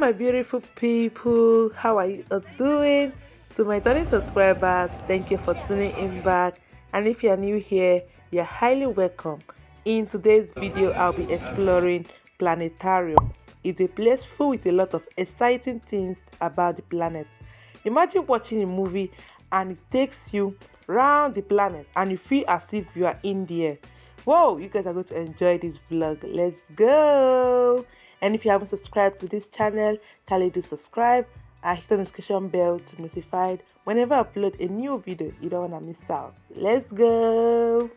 my beautiful people how are you doing? To my returning subscribers thank you for tuning in back. And if you are new here you're highly welcome. In today's video i'll be exploring planetarium. It's a place full with a lot of exciting things about the planet. Imagine watching a movie and it takes you round the planet and you feel as if you are in there whoa you guys are going to enjoy this vlog. Let's go and if you haven't subscribed to this channel kindly do subscribe. And hit the notification bell to be notified whenever i upload a new video. You don't want to miss out. Let's go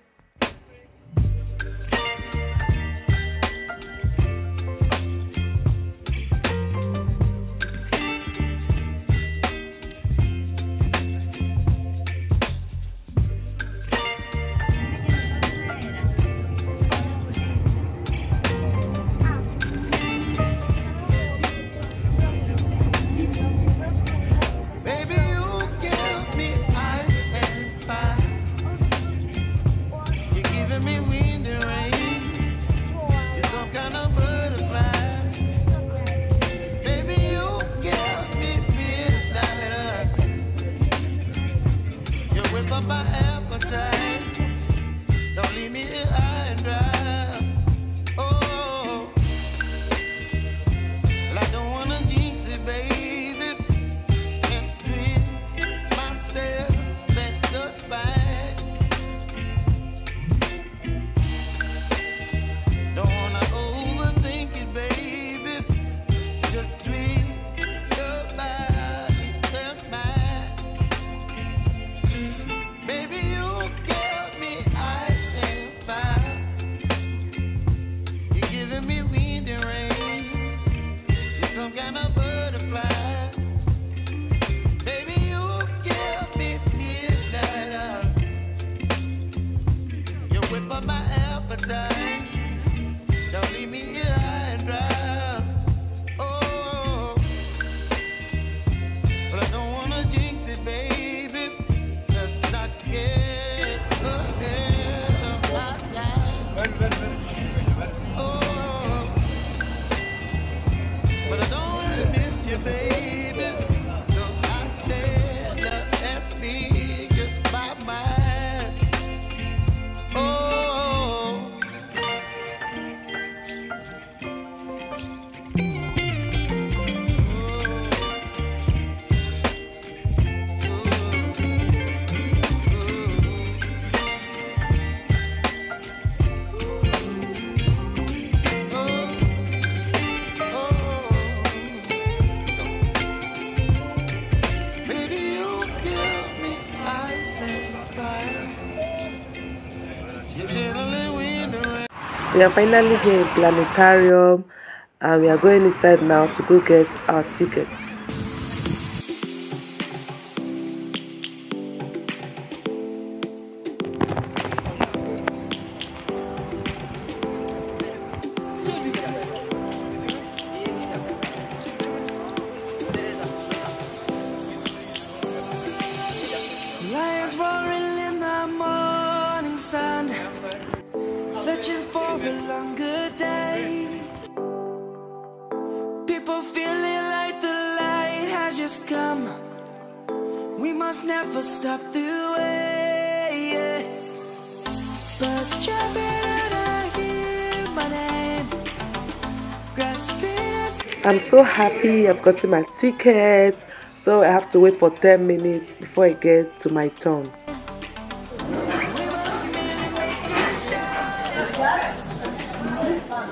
we are finally here in planetarium and we are going inside now to go get our ticket searching for a longer day. People feeling like the light has just come. We must never stop the way. Birds jumping and I hear my name. Grasping i'm so happy i've gotten my ticket so i have to wait for 10 minutes before i get to my turn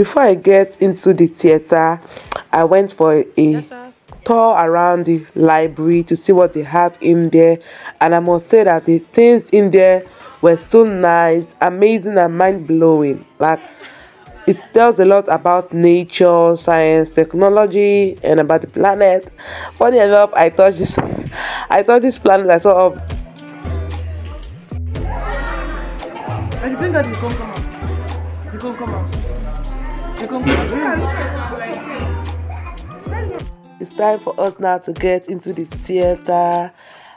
before i get into the theater i went for a tour around the library to see what they have in there and i must say that the things in there were so nice amazing and mind-blowing like it tells a lot about nature, science, technology, and about the planet. Funny enough, I thought this, I thought this planet I saw of. Bring out the come out. You come come out. You come come out. It's time for us now to get into the theater.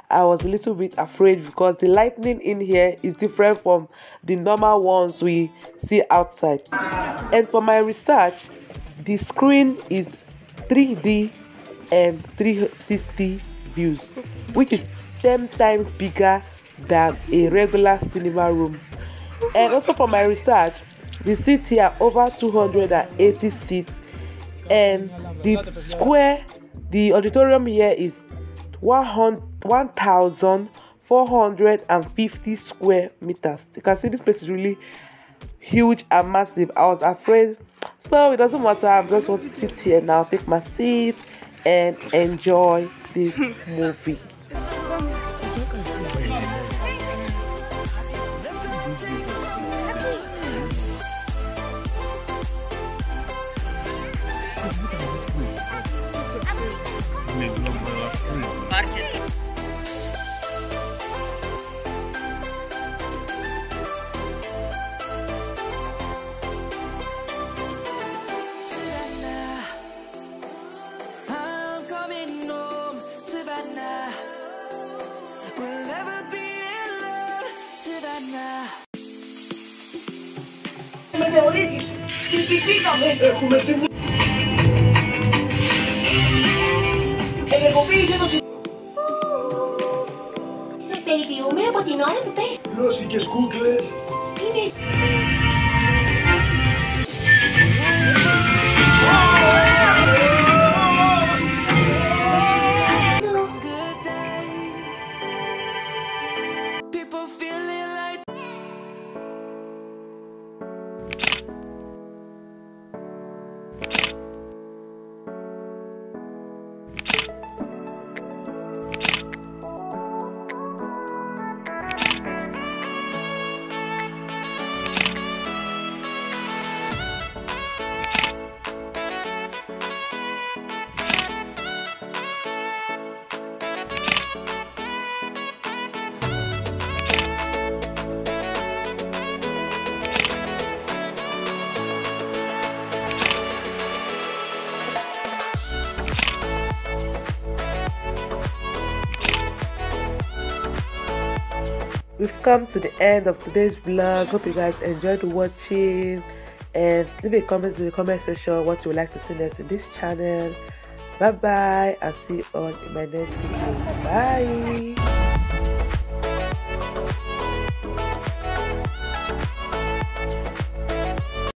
I was a little bit afraid because the lighting in here is different from the normal ones we see outside. And for my research, the screen is 3D and 360 views, which is 10 times bigger than a regular cinema room. And also for my research, the seats here over 280 seats and the square the auditorium here is 1450 square meters. You can see this place is really huge and massive. I was afraid so it doesn't matter. I just want to sit here now take my seat and enjoy this movie Savannah, I'm coming home, Savannah. We'll never be alone, Savannah. We've come to the end of today's vlog. Hope you guys enjoyed watching. And leave a comment in the comment section what you would like to see next in this channel. Bye bye and see you all in my next video. Bye